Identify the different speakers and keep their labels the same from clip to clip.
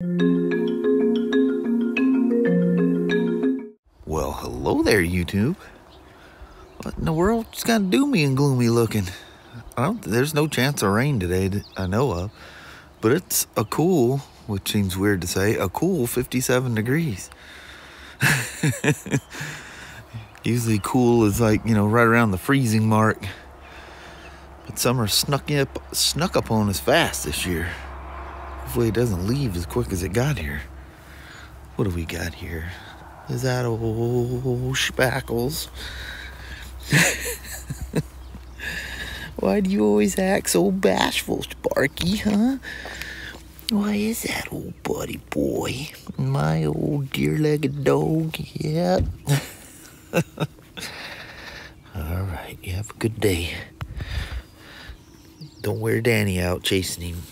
Speaker 1: Well, hello there, YouTube. What in the world just kind of doomy and gloomy looking? I don't. There's no chance of rain today that I know of, but it's a cool, which seems weird to say, a cool 57 degrees. Usually, cool is like you know right around the freezing mark. But summer snuck up, snuck up on us fast this year. Hopefully, it doesn't leave as quick as it got here. What do we got here? Is that old spackles? Why do you always act so bashful, Sparky, huh? Why is that old buddy boy? My old deer-legged dog, yep. All right, you have a good day. Don't wear Danny out chasing him.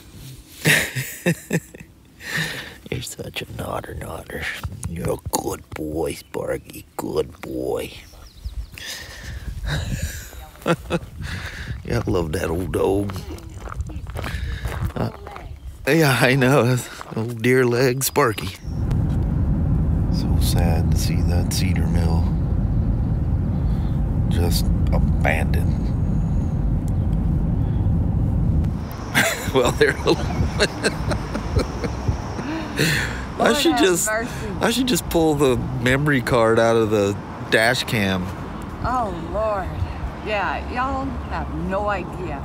Speaker 1: You're such a nodder nodder. You're a good boy, Sparky. Good boy. yeah, I love that old dog. Uh, yeah, I know. Old deer leg Sparky. So sad to see that cedar mill just abandoned. well, they're. I should just
Speaker 2: mercy.
Speaker 1: I should just pull the memory card out of the dash cam.
Speaker 2: Oh Lord. Yeah, y'all have no idea.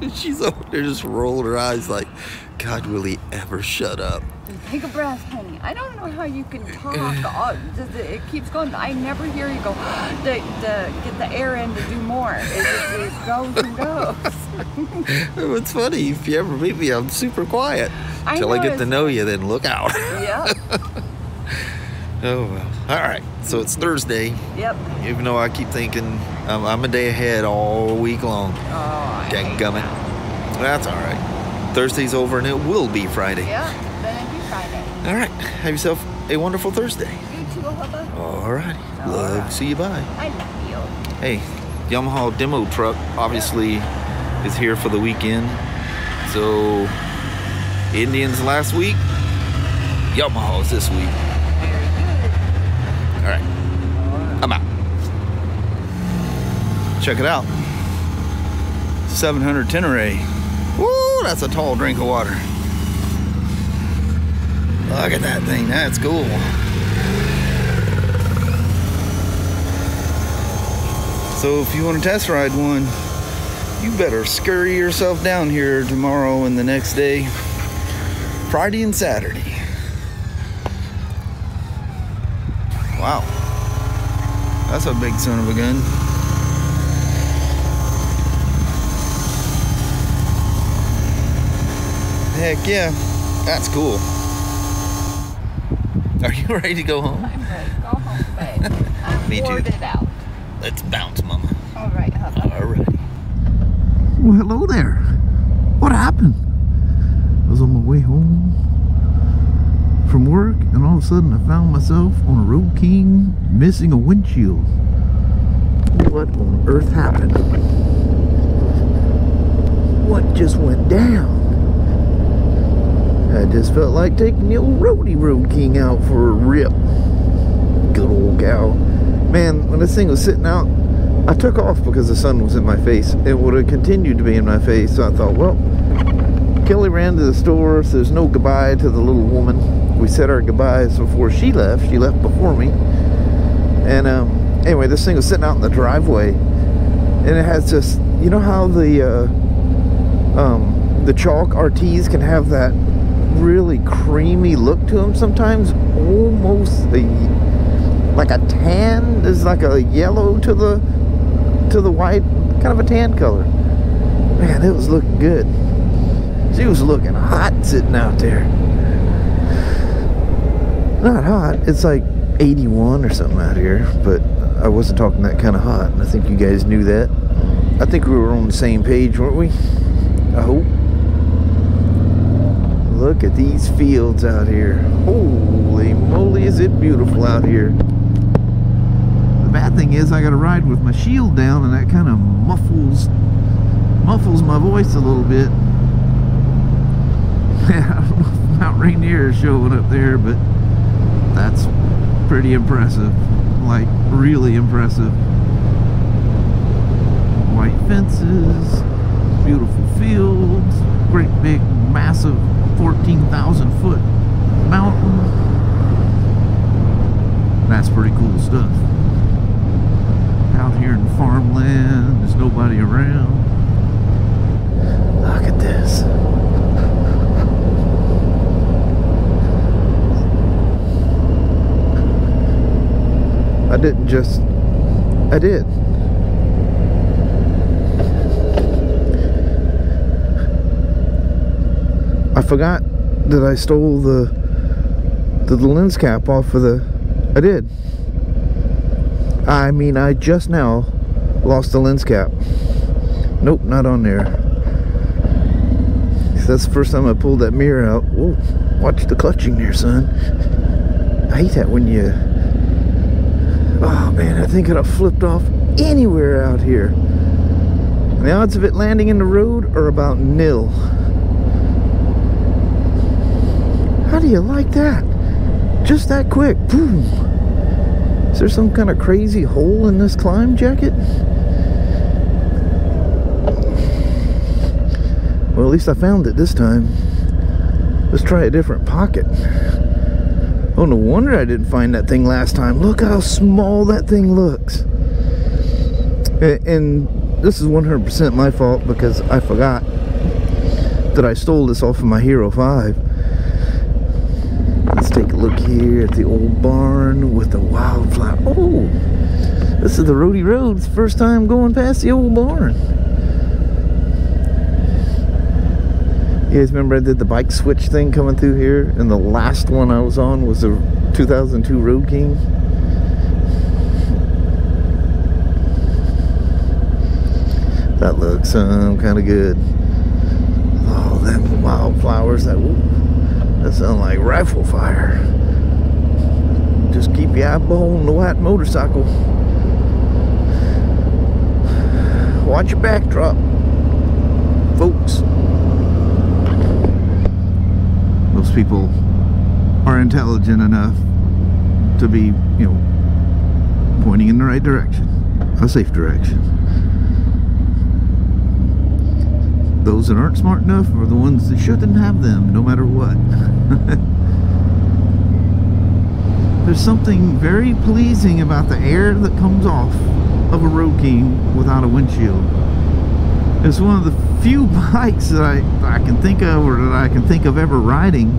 Speaker 1: She's over there just rolling her eyes like, God, will he ever shut up?
Speaker 2: Take a breath, honey. I don't know how you can talk. Oh, just- it keeps going. I never hear you go to, to get the air in to do more. It, just, it goes and goes.
Speaker 1: It's funny, if you ever meet me, I'm super quiet.
Speaker 2: I
Speaker 1: I get to know you, then look out.
Speaker 2: Yep.
Speaker 1: oh, well. All right, so it's Thursday,
Speaker 2: Yep.
Speaker 1: even though I keep thinking I'm, I'm a day ahead all week long.
Speaker 2: Oh, I that.
Speaker 1: That's all right. Thursday's over and it will be Friday.
Speaker 2: Yeah. Then it'd be Friday.
Speaker 1: All right, have yourself a wonderful Thursday.
Speaker 2: You too.
Speaker 1: All right,
Speaker 2: All
Speaker 1: love
Speaker 2: right.
Speaker 1: see you bye.
Speaker 2: I love you.
Speaker 1: Hey, Yamaha demo truck obviously is here for the weekend. So, Indians last week, Yamaha's this week. All right, I'm out. Check it out. 700 Tenere. Woo, that's a tall drink of water. Look at that thing, that's cool. So if you want to test ride one, you better scurry yourself down here tomorrow and the next day, Friday and Saturday. Wow. That's a big son of a gun. Heck yeah. That's cool. Are you ready to go home?
Speaker 2: I'm ready. Go home, babe. I'm
Speaker 1: Me too.
Speaker 2: out.
Speaker 1: Let's bounce, mama.
Speaker 2: All right, Hubba.
Speaker 1: Alrighty. Well, hello there. What happened? I was on my way home from work, and all of a sudden I found myself on a Road King missing a windshield. What on earth happened? What just went down? I just felt like taking the old roadie Road King out for a rip. Good old gal. Man, when this thing was sitting out, I took off because the sun was in my face. It would have continued to be in my face. So I thought, well, Kelly ran to the store, so there's no goodbye to the little woman. We said our goodbyes before she left. She left before me. And um, anyway, this thing was sitting out in the driveway, and it has this. You know how the uh, um, the chalk RTs can have that really creamy look to them sometimes, almost a like a tan. There's like a yellow to the to the white, kind of a tan color. Man, it was looking good. She was looking hot sitting out there. Not hot. It's like 81 or something out here, but I wasn't talking that kind of hot. And I think you guys knew that. I think we were on the same page, weren't we? I hope. Look at these fields out here. Holy moly, is it beautiful out here. The bad thing is I gotta ride with my shield down and that kind of muffles muffles my voice a little bit. Rainier showing up there, but that's pretty impressive. Like, really impressive. White fences, beautiful fields, great big, massive 14,000 foot mountain. That's pretty cool stuff. Out here in farmland, there's nobody around. Look at this. I didn't just, I did. I forgot that I stole the, the, the lens cap off of the, I did. I mean, I just now lost the lens cap. Nope, not on there. That's the first time I pulled that mirror out. Whoa, watch the clutching there, son. I hate that when you... Oh, man, I think I'd have flipped off anywhere out here. The odds of it landing in the road are about nil. How do you like that? Just that quick. Boom. Is there some kind of crazy hole in this Klim jacket? Well, at least I found it this time. Let's try a different pocket. Oh, no wonder I didn't find that thing last time. Look how small that thing looks. And this is 100% my fault because I forgot that I stole this off of my Hero 5. Take a look here at the old barn with the wildflower. Oh, this is the Roady Roads. First time going past the old barn. You guys remember I did the bike switch thing coming through here? And the last one I was on was a 2002 Road King. That looks um, kind of good. Oh, them wildflowers. That, ooh, that sounds like rifle fire. Just keep your eyeball on the white motorcycle. Watch your backdrop, folks. Most people are intelligent enough to be, you know, pointing in the right direction, a safe direction. Those that aren't smart enough are the ones that shouldn't have them, no matter what. There's something very pleasing about the air that comes off of a Road King without a windshield. It's one of the few bikes that I, I can think of or that I can think of ever riding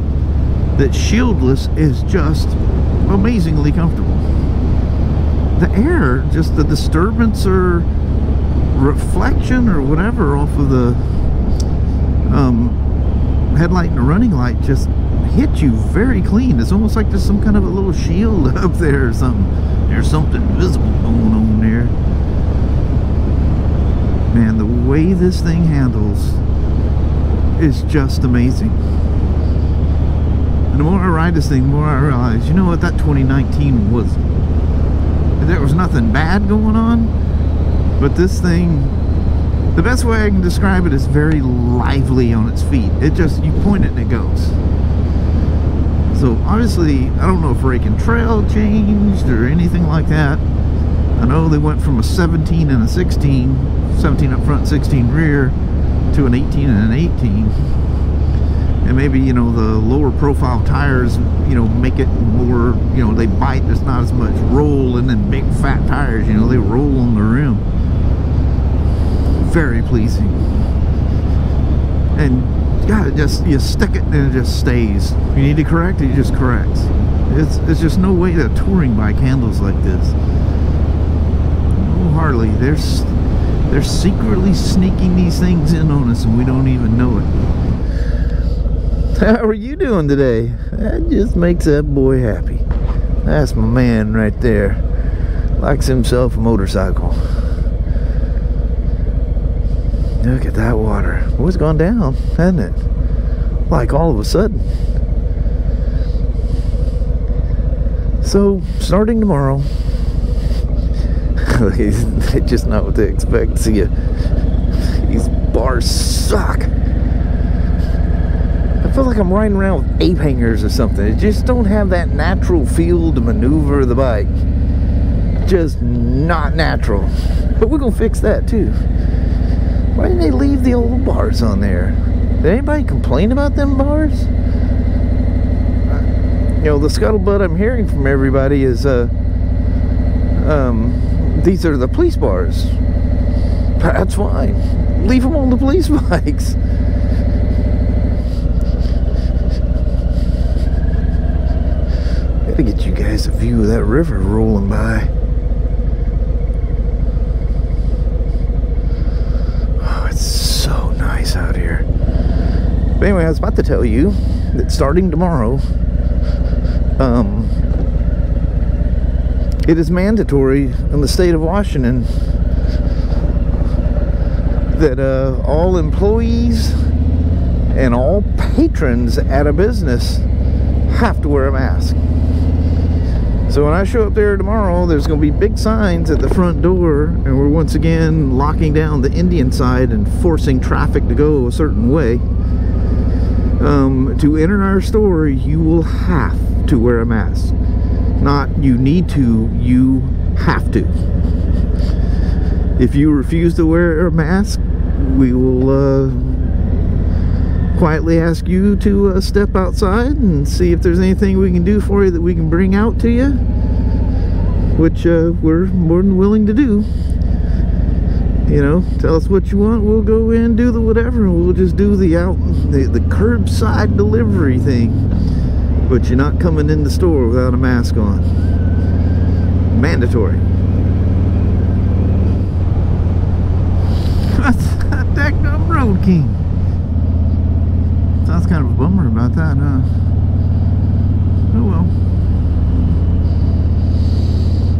Speaker 1: that shieldless is just amazingly comfortable. The air, just the disturbance or reflection or whatever off of the um, headlight and the running light just hit you very clean. It's almost like there's some kind of a little shield up there or something. There's something visible going on there. Man, the way this thing handles is just amazing. And the more I ride this thing, the more I realize, you know what, that 2019 was, there was nothing bad going on, but this thing, the best way I can describe it is very lively on its feet. It just, you point it and it goes. So obviously, I don't know if rake and trail changed or anything like that. I know they went from a 17 and a 16, 17 up front, 16 rear, to an 18 and an 18. And maybe, you know, the lower profile tires, you know, make it more, you know, they bite, there's not as much roll, and then big fat tires, you know, they roll on the rim. Very pleasing. And yeah, just you stick it and it just stays. You need to correct it, it just corrects. It's it's just no way that touring bike handles like this. No Harley, they're they're secretly sneaking these things in on us and we don't even know it. How are you doing today? That just makes that boy happy. That's my man right there. Likes himself a motorcycle. Look at that water. Well, it's gone down, hasn't it? Like all of a sudden. So, starting tomorrow, they just not what they expect. To see, these bars suck. I feel like I'm riding around with ape hangers or something. It just don't have that natural feel to maneuver the bike. Just not natural. But we're gonna fix that too. Why didn't they leave the old bars on there? Did anybody complain about them bars? You know, the scuttlebutt I'm hearing from everybody is, uh, um, these are the police bars. That's fine. Leave them on the police bikes. Gotta get you guys a view of that river rolling by. Oh, it's so nice out here. But anyway, I was about to tell you that starting tomorrow, um, it is mandatory in the state of Washington that uh, all employees and all patrons at a business have to wear a mask. So when I show up there tomorrow, there's going to be big signs at the front door, and we're once again locking down the Indian side and forcing traffic to go a certain way. Um, to enter our store, you will have to wear a mask. Not you need to, you have to. If you refuse to wear a mask, we will uh, quietly ask you to uh, step outside and see if there's anything we can do for you that we can bring out to you, which uh, we're more than willing to do. You know, tell us what you want, we'll go in do the whatever, and we'll just do the out the, the curbside delivery thing. But you're not coming in the store without a mask on. Mandatory. That's that daggum Road King. Sounds kind of a bummer about that, huh? Oh well.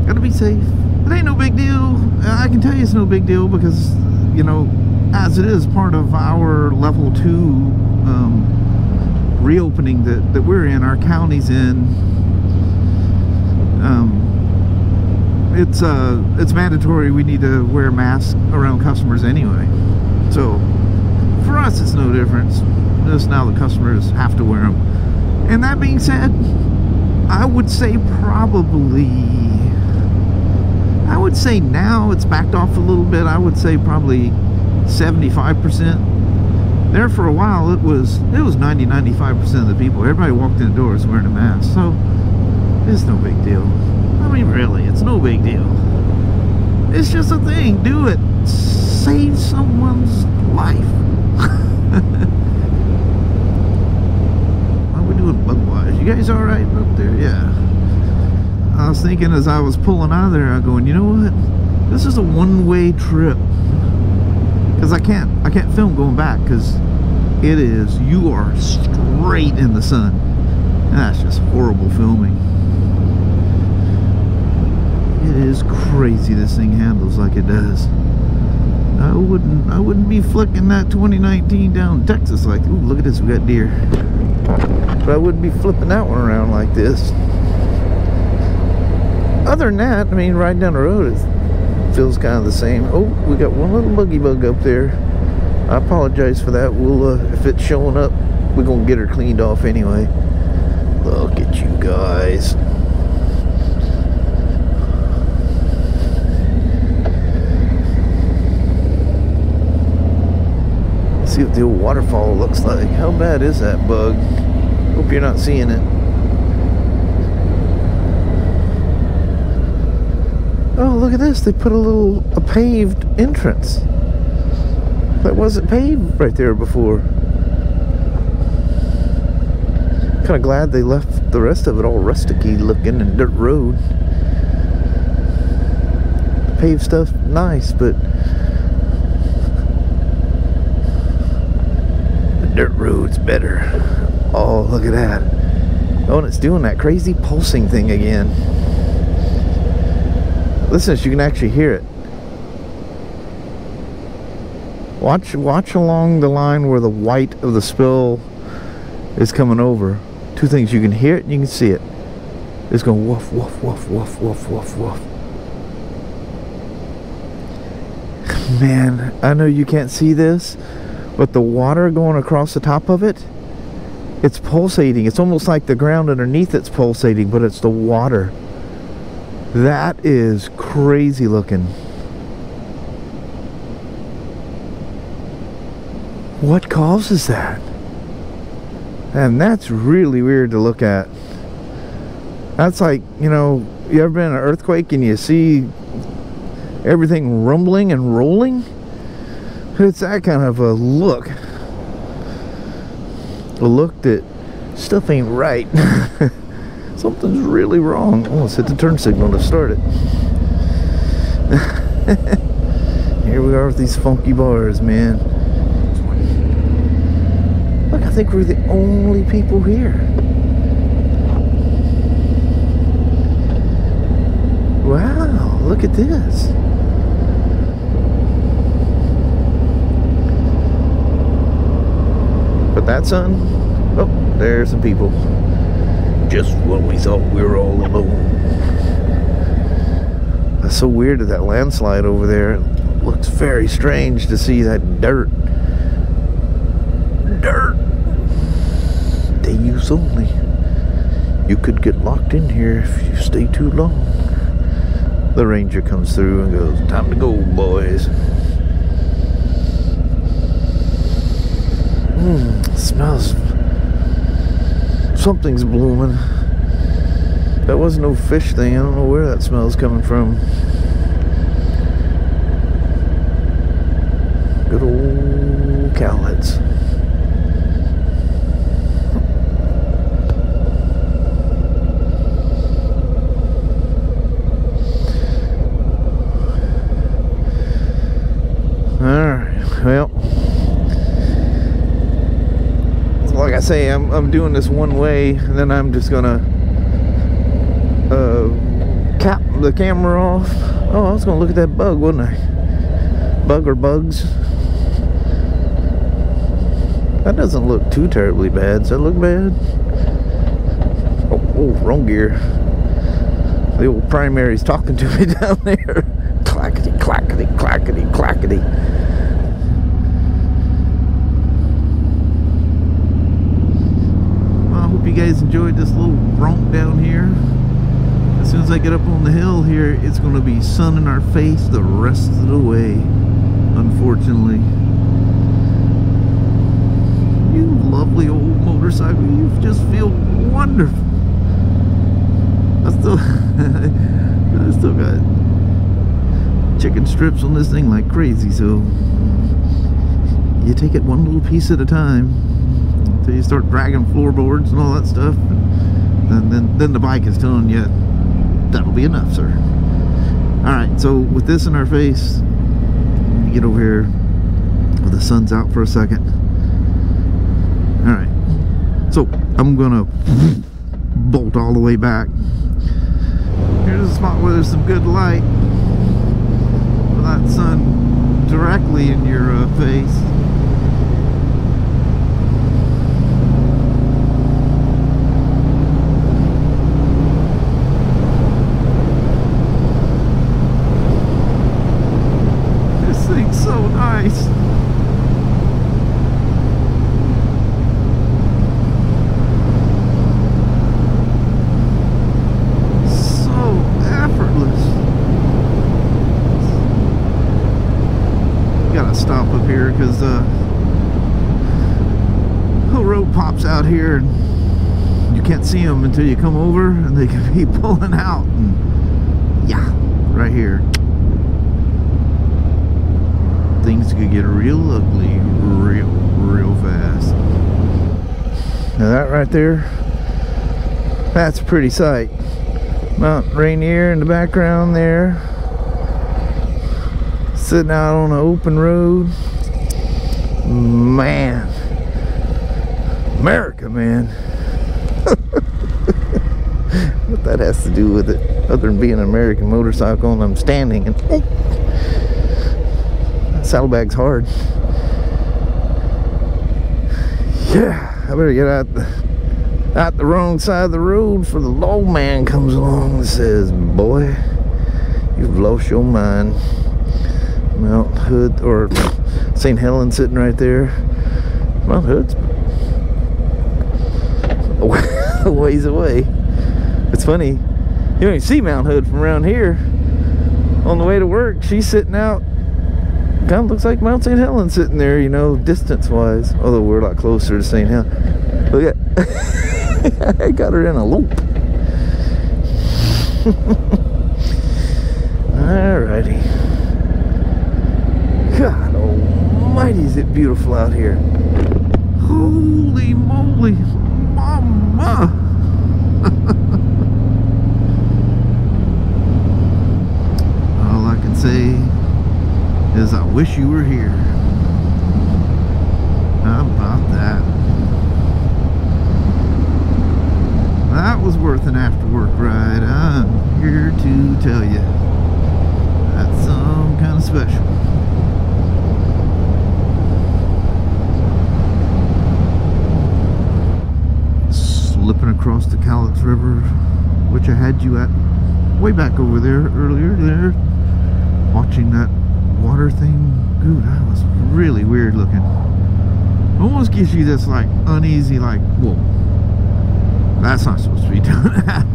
Speaker 1: Gotta be safe. It ain't no big deal. I can tell you it's no big deal because, you know, as it is part of our level two um, reopening that, that we're in, our county's in, um, it's uh, it's mandatory. We need to wear masks around customers anyway. So for us, it's no difference. Just now the customers have to wear them. And that being said, I would say probably, I would say now it's backed off a little bit. I would say probably 75%. There for a while, it was it was 90, 95% of the people. Everybody walked in the doors wearing a mask. So it's no big deal. I mean, really, it's no big deal. It's just a thing. Do it. Save someone's life. How we doing bug-wise? You guys all right up there? Yeah. I was thinking as I was pulling out of there, I going, you know what? This is a one-way trip. Because I can't, I can't film going back because it is, you are straight in the sun. And that's just horrible filming. It is crazy this thing handles like it does. I wouldn't I wouldn't be flicking that 2019 down Texas like, ooh, look at this, we got deer. But I wouldn't be flipping that one around like this. Other than that, I mean, riding down the road, it feels kind of the same. Oh, we got one little buggy bug up there. I apologize for that. We'll, uh, if it's showing up, we're gonna get her cleaned off anyway. Look at you guys. see what the old waterfall looks like. How bad is that bug? Hope you're not seeing it. Oh, look at this. They put a little a paved entrance. That wasn't paved right there before. Kind of glad they left the rest of it all rusticy looking and dirt road. Paved stuff nice, but the dirt road's better. Oh, look at that. Oh, and it's doing that crazy pulsing thing again. Listen, you can actually hear it. Watch, watch along the line where the white of the spill is coming over. Two things, you can hear it and you can see it. It's going woof, woof, woof, woof, woof, woof, woof. Man, I know you can't see this, but the water going across the top of it it's pulsating. It's almost like the ground underneath it's pulsating, but it's the water. That is crazy looking. What causes that? And that's really weird to look at. That's like, you know, you ever been in an earthquake and you see everything rumbling and rolling? It's that kind of a look. A look that stuff ain't right. Something's really wrong. Oh, let's hit the turn signal to start it. Here we are with these funky bars, man. Look, I think we're the only people here. Wow, look at this. But that sun, oh, there's some people. Just when we thought we were all alone. That's so weird that that landslide over there it looks very strange to see that dirt. Dirt. Day use only. You could get locked in here if you stay too long. The ranger comes through and goes, Time to go, boys. Mmm, smells. Something's blooming. That was no fish thing. I don't know where that smell's coming from. Good old Cowlitz. Alright, well. Like I say, I'm, I'm doing this one way, and then I'm just gonna uh, cap the camera off. Oh, I was gonna look at that bug, wasn't I? Bug or bugs? That doesn't look too terribly bad. Does that look bad? Oh, oh wrong gear. The old primary's talking to me down there. clackety, clackety, clackety, clackety. Well, I hope you guys enjoyed this little romp down here. As soon as I get up on the hill here, it's going to be sun in our face the rest of the way, unfortunately. You lovely old motorcycle, you just feel wonderful. I still, I still got chicken strips on this thing like crazy, so you take it one little piece at a time until you start dragging floorboards and all that stuff. And then, then the bike is telling you that'll be enough, sir. All right, so with this in our face, get over here the sun's out for a second. All right, so I'm gonna bolt all the way back. Here's a spot where there's some good light without sun directly in your uh, face. This thing's so nice. So effortless. Gotta stop up here because uh, the road pops out here and you see them until you come over and they can be pulling out. And yeah, right here. Things could get real ugly real, real fast. Now that right there, that's a pretty sight. Mount Rainier in the background there. Sitting out on an open road. Man. America, man. what that has to do with it, other than being an American motorcycle and I'm standing and saddlebag's hard. Yeah, I better get out the out the wrong side of the road for the law man comes along and says, Boy, you've lost your mind. Mount Hood or St. Helens sitting right there. Mount Hood's ways away. It's funny. You even see Mount Hood from around here. On the way to work, she's sitting out. Kind of looks like Mount St. Helens sitting there, you know, distance-wise. Although we're a lot closer to St. Helens. Look at, I got her in a loop. Alrighty. God almighty, is it beautiful out here. Holy moly, mama. All I can say is I wish you were here. How about that? That was worth an after work ride. I'm here to tell you. That's some kind of special. Slipping across the Cowlitz River, which I had you at way back over there earlier there, watching that water thing. Dude, that was really weird looking. Almost gives you this like uneasy, like, whoa, that's not supposed to be doing that.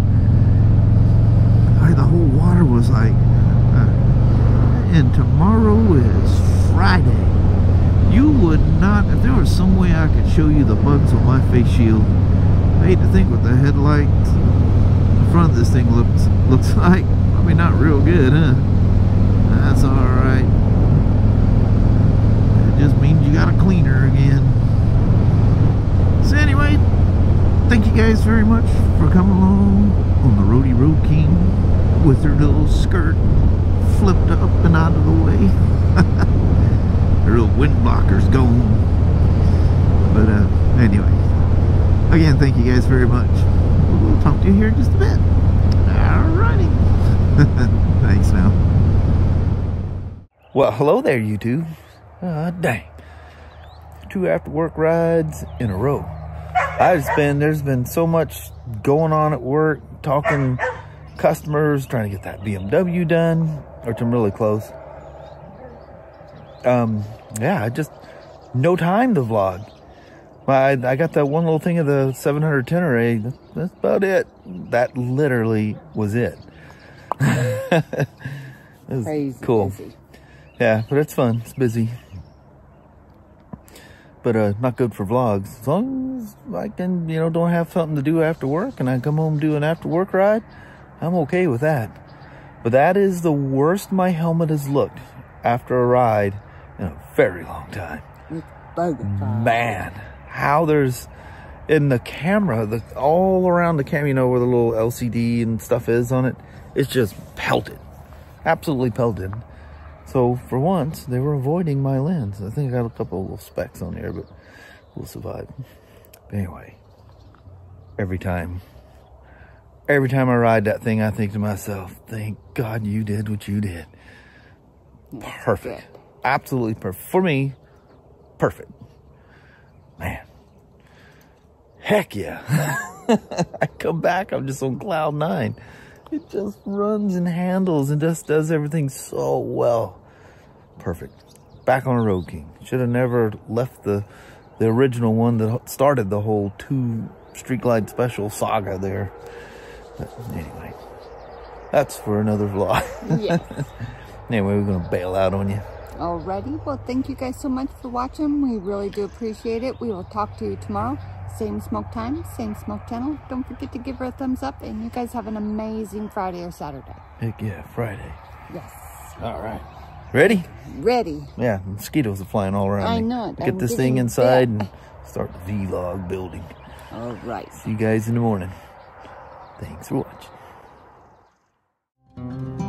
Speaker 1: Like, the whole water was like, uh, and tomorrow is Friday. You would not, if there was some way I could show you the bugs on my face shield, I hate to think what the headlights in front of this thing looks looks like. Probably not real good, huh? That's alright. Just means you got a cleaner again. So anyway, thank you guys very much for coming along on the Roadie Road King with her little skirt flipped up and out of the way. her little wind blocker's gone. But uh, anyway, again, thank you guys very much. We'll talk to you here in just a bit. Alrighty. Thanks now. Well, hello there, you two. Ah, dang. Two after work rides in a row. I've been, there's been so much going on at work, talking customers, trying to get that BMW done, which I'm really close. Um, yeah, I just, no time to vlog. I, I got that one little thing of the 700 Tenere. That's, that's about it. That literally was it. it was
Speaker 2: Crazy
Speaker 1: cool.
Speaker 2: busy.
Speaker 1: Yeah, but it's fun. It's busy. But uh, not good for vlogs. As long as I can, you know, don't have something to do after work and I come home do an after work ride, I'm okay with that. But that is the worst my helmet has looked after a ride in a very long time.
Speaker 2: With bug fire.
Speaker 1: Man, how there's in the camera, the all around the camera, you know, where the little LCD and stuff is on it, it's just pelted. Absolutely pelted. So for once, they were avoiding my lens. I think I got a couple of little specks on here, but we'll survive. But anyway, every time, every time I ride that thing, I think to myself, thank God you did what you did. Perfect. Absolutely perfect. For me, perfect. Man. Heck yeah. I come back, I'm just on cloud nine. It just runs and handles and just does everything so well. Perfect. Back on a Road King. Should have never left the the original one that started the whole two Street Glide special saga there. But anyway, that's for another vlog.
Speaker 2: Yes.
Speaker 1: anyway, we're gonna bail out on you.
Speaker 2: Alrighty. Well, thank you guys so much for watching. We really do appreciate it. We will talk to you tomorrow. Same Smoak time, same Smoak channel. Don't forget to give her a thumbs up. And you guys have an amazing Friday or Saturday.
Speaker 1: Heck yeah, Friday.
Speaker 2: Yes.
Speaker 1: All right. Ready?
Speaker 2: Ready.
Speaker 1: Yeah, mosquitoes are flying all around.
Speaker 2: I
Speaker 1: me. Get
Speaker 2: I'm
Speaker 1: this thing inside and start the vlog building.
Speaker 2: All right.
Speaker 1: See you guys in the morning. Thanks for watching.